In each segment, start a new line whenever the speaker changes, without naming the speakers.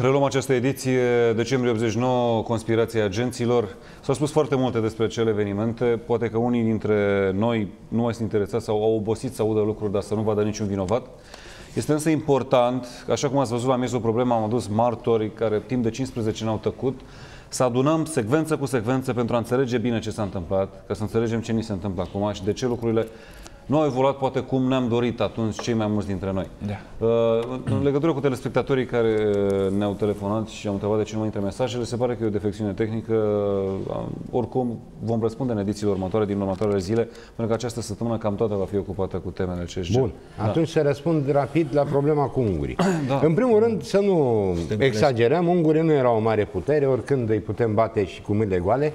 Reluăm această ediție, decembrie 89, conspirația agenților. S-au spus foarte multe despre acele evenimente. Poate că unii dintre noi nu mai sunt interesați sau au obosit să audă lucruri, dar să nu vadă niciun vinovat. Este însă important, așa cum ați văzut la miezul problemă, am adus martori care timp de 15 n-au tăcut, să adunăm secvență cu secvență pentru a înțelege bine ce s-a întâmplat, ca să înțelegem ce ni se întâmplă acum și de ce lucrurile nu au evoluat poate cum ne-am dorit atunci cei mai mulți dintre noi. Da. Uh, în legătură cu telespectatorii care ne-au telefonat și au întrebat de ce nu mai intră mesajele, se pare că e o defecțiune tehnică. Uh, oricum vom răspunde în edițiile următoare din următoarele zile, pentru că această săptămână cam toată va fi ocupată cu temele CSG.
Bun. Da. Atunci să răspund rapid la problema cu ungurii. Da. În primul rând, să nu exagerăm, ungurii nu erau o mare putere, oricând îi putem bate și cu mâinile goale.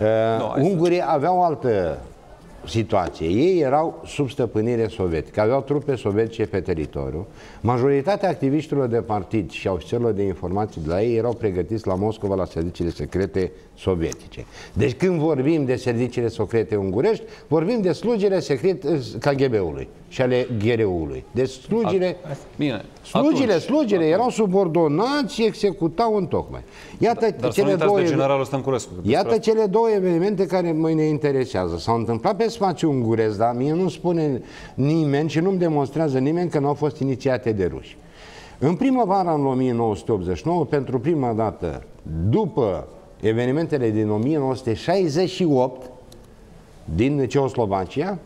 Uh, no, ungurii aveau altă situație. Ei erau sub stăpânire sovietică, aveau trupe sovietice pe teritoriu. Majoritatea activiștilor de partid și ofițerilor de informații de la ei erau pregătiți la Moscova la serviciile secrete sovietice. Deci când vorbim de serviciile secrete ungurești, vorbim de slujile secrete KGB-ului și ale GRU-ului. Deci slujile, Bine, slujile, atunci, slujile atunci. erau subordonați și executau în tocmai.
Iată Dar cele două, de generalul Stăncurescu.
Iată cele două evenimente care mă ne interesează. S-au întâmplat pe spațiu unguresc, dar mie nu spune nimeni și nu-mi demonstrează nimeni că nu au fost inițiate de ruși. În primăvara în 1989, pentru prima dată, după evenimentele din 1968 din Ceoslovacia,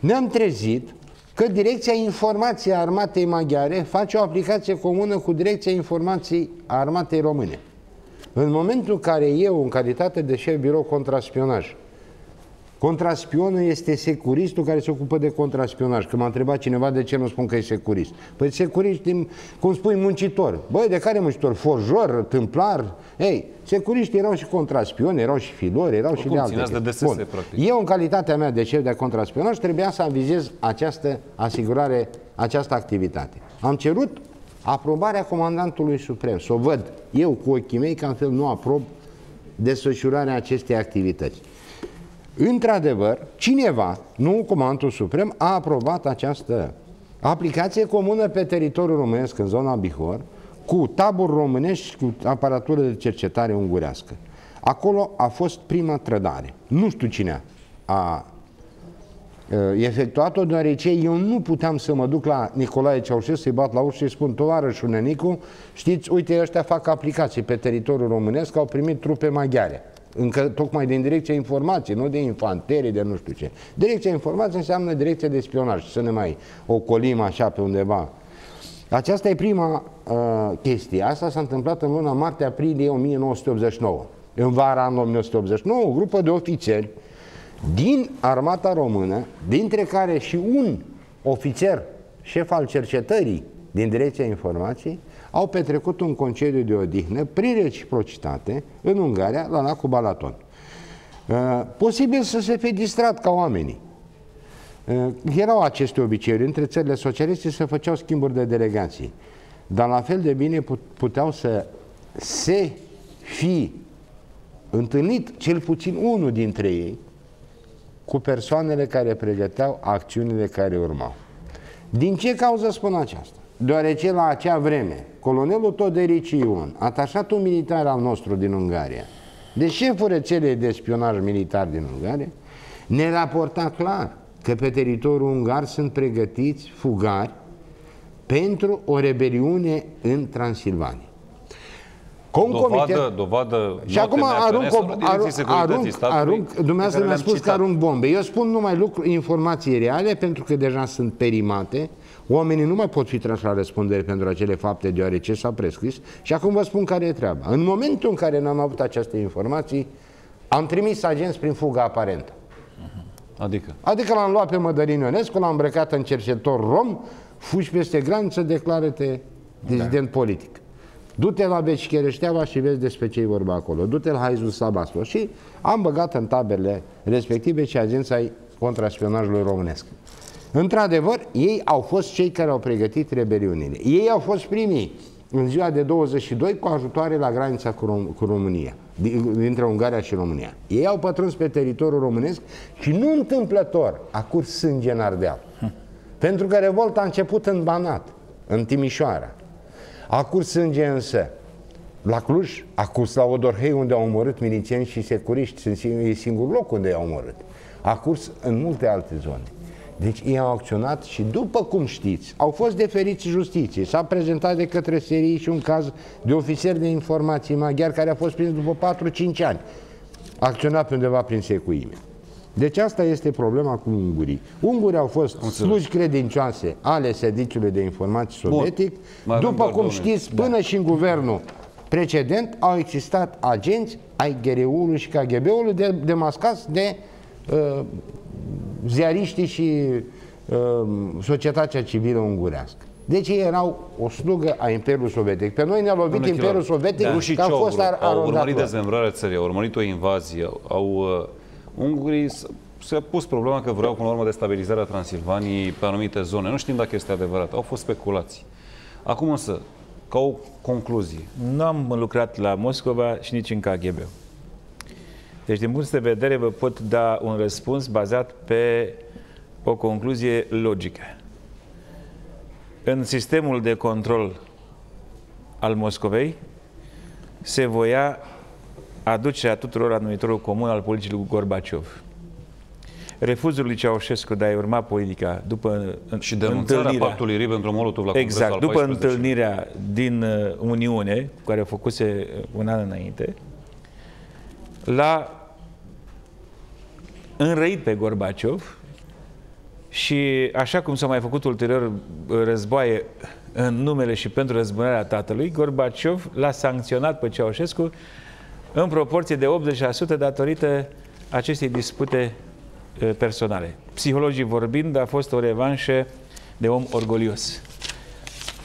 ne-am trezit că Direcția Informației Armatei Maghiare face o aplicație comună cu Direcția Informației Armatei Române. În momentul în care eu, în calitate de șef birou contraspionaj, Contraspionul este securistul care se ocupă de contraspionaj. Că m-a întrebat cineva de ce nu spun că e securist. Păi securist, cum spui, muncitor. Băi, de care muncitor? Forjor, tâmplar? Ei, securiști erau și contraspioni, erau și filori, erau Oricum, și de alte.
De DSS, Bun.
Eu, în calitatea mea de șef de contraspionaj, trebuia să avizez această asigurare, această activitate. Am cerut aprobarea comandantului suprem, să o văd eu cu ochii mei, că altfel nu aprob desfășurarea acestei activități. Într-adevăr, cineva, nu Comandul Suprem, a aprobat această aplicație comună pe teritoriul românesc, în zona Bihor, cu taburi românești cu aparatură de cercetare ungurească. Acolo a fost prima trădare. Nu știu cine a efectuat-o, deoarece eu nu puteam să mă duc la Nicolae Ceaușescu să-i bat la ușă și spun, tovarășul Nenicu, știți, uite, ăștia fac aplicații pe teritoriul românesc, au primit trupe maghiare încă tocmai din direcția informației, nu de infanterie, de nu știu ce. Direcția informației înseamnă direcția de spionaj, să ne mai ocolim așa pe undeva. Aceasta e prima uh, chestie. Asta s-a întâmplat în luna martie-aprilie 1989. În vara anului 1989, o grupă de ofițeri din armata română, dintre care și un ofițer, șef al cercetării din Direcția Informației, au petrecut un concediu de odihnă prin reciprocitate în Ungaria, la lacul Balaton. Uh, posibil să se fi distrat ca oamenii. Uh, erau aceste obiceiuri. Între țările socialiste se făceau schimburi de delegații. Dar la fel de bine puteau să se fi întâlnit cel puțin unul dintre ei cu persoanele care pregăteau acțiunile care urmau. Din ce cauză spun aceasta? Deoarece la acea vreme colonelul Toderici Ion, atașatul militar al nostru din Ungaria, de șeful rețelei de spionaj militar din Ungaria, ne raporta clar că pe teritoriul ungar sunt pregătiți fugari pentru o rebeliune în Transilvania.
Dovadă, dovadă
și acum arunc, arunc, arunc, arunc, dumneavoastră mi-a spus că arunc bombe. Eu spun numai lucruri, informații reale, pentru că deja sunt perimate, Oamenii nu mai pot fi trași la răspundere pentru acele fapte deoarece s-a prescris și acum vă spun care e treaba. În momentul în care n-am avut aceste informații, am trimis agenți prin fugă aparentă.
Adică?
Adică l-am luat pe Mădălin Ionescu, l-am îmbrăcat în cercetor rom, fugi peste graniță, declară-te dizident da. politic. Du-te la Becichereșteava și vezi despre ce vorba acolo. Du-te la Haizu Sabaslo. Și am băgat în taberele respective și agența ai contraspionajului românesc. Într-adevăr, ei au fost cei care au pregătit rebeliunile. Ei au fost primii în ziua de 22 cu ajutoare la granița cu, Rom cu România, dintre Ungaria și România. Ei au pătruns pe teritoriul românesc și nu întâmplător a curs sânge în Ardeal. Hm. Pentru că revolta a început în Banat, în Timișoara. A curs sânge însă La Cluj, acus la Odorhei, unde au omorât milițieni și securiști, sunt sing- e singurul loc unde i-au omorât. A curs în multe alte zone. Deci ei au acționat și după cum știți, au fost deferiți justiției. S-a prezentat de către serii și un caz de ofițer de informații maghiar care a fost prins după 4-5 ani. A acționat pe undeva prin secuime. Deci asta este problema cu ungurii. Ungurii au fost slugi credincioase ale Serviciului de Informații Sovietic.
Mai avem
După
doar
cum
două
știți, până și în guvernul precedent au existat agenți ai GRU-ului și KGB-ului de, demascați de uh, ziariștii și uh, societatea civilă ungurească. Deci ei erau o slugă a Imperiului Sovietic. Pe noi ne-a lovit
Domnule
Imperiul
Chilar,
Sovietic
da. Rușii
că a
ce au
fost
vrut?
ar-
Au
arondat
urmărit
lor.
dezmembrarea țării, au urmărit o invazie, au uh, ungurii s- s-a pus problema că vreau până la urmă destabilizarea Transilvaniei pe anumite zone. Nu știm dacă este adevărat, au fost speculații. Acum însă, ca o concluzie,
Nu am lucrat la Moscova și nici în KGB. Deci, din punct de vedere, vă pot da un răspuns bazat pe o concluzie logică. În sistemul de control al Moscovei se voia aducerea tuturor la numitorul comun al politicii lui Gorbaciov. Refuzul lui Ceaușescu de a urma politica după
și denunțarea
întâlnirea-
pactului Ribbentrop-Molotov la
Exact,
Congresul
după
al 14
întâlnirea din uh, Uniune, cu care a făcuse uh, un an înainte, l-a înrăit pe Gorbaciov și așa cum s-a mai făcut ulterior uh, războaie în numele și pentru răzbunarea tatălui, Gorbaciov l-a sancționat pe Ceaușescu în proporție de 80% datorită acestei dispute uh, personale. Psihologii vorbind, a fost o revanșă de om orgolios.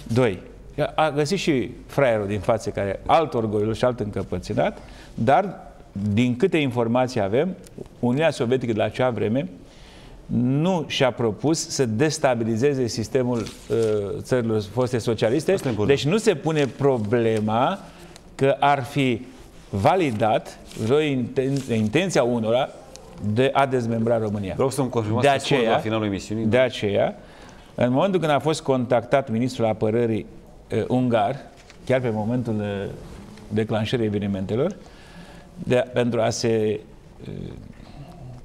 Doi, a găsit și fraierul din față care alt orgolios și alt încăpățânat, dar din câte informații avem, Uniunea Sovietică de la acea vreme nu și-a propus să destabilizeze sistemul uh, țărilor foste socialiste.
Asta e important.
Deci nu se pune problema că ar fi validat vreo inten- intenția unora de a dezmembra România.
Vreau să-mi confirmați
de
că scurt
aceea,
la finalul emisiunii.
De aceea, în momentul când a fost contactat ministrul apărării uh, ungar, chiar pe momentul uh, declanșării evenimentelor, de, pentru a se uh,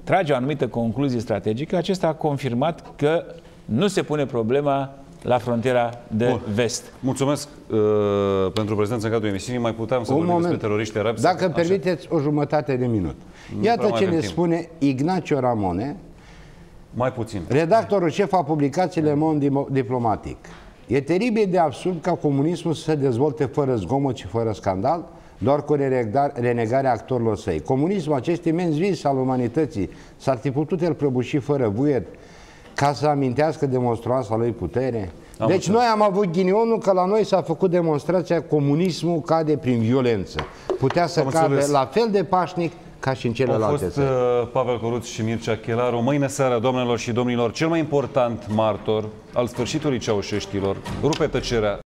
trage o anumită concluzie strategică, acesta a confirmat că nu se pune problema la frontiera de
Bun.
vest.
Mulțumesc uh, pentru prezența în cadrul emisiunii. Mai puteam să
Un
vorbim
moment.
despre teroriști arabți.
Dacă
Așa.
îmi permiteți o jumătate de minut.
prea
Iată
mai
ce
avem
ne
timp.
spune Ignacio Ramone,
Mai puțin.
redactorul șef a publicației Le Monde Dimo- Diplomatic. E teribil de absurd ca comunismul să se dezvolte fără zgomot și fără scandal, doar cu renegarea- renegarea actorilor săi. Comunismul, acest imens vis al umanității, s-ar fi putut el prăbuși fără vuiet ca să amintească de monstruoasa lui putere?
Am
deci
înțeles.
noi am avut ghinionul că la noi s-a făcut demonstrația comunismul cade prin violență. Putea să
Am
cadă
înțeles.
la fel de pașnic ca și în
Au
celelalte
fost
țări.
uh, Pavel Coruț și Mircea Chelaru. Mâine seara, doamnelor și domnilor, cel mai important martor al sfârșitului ceaușeștilor rupe tăcerea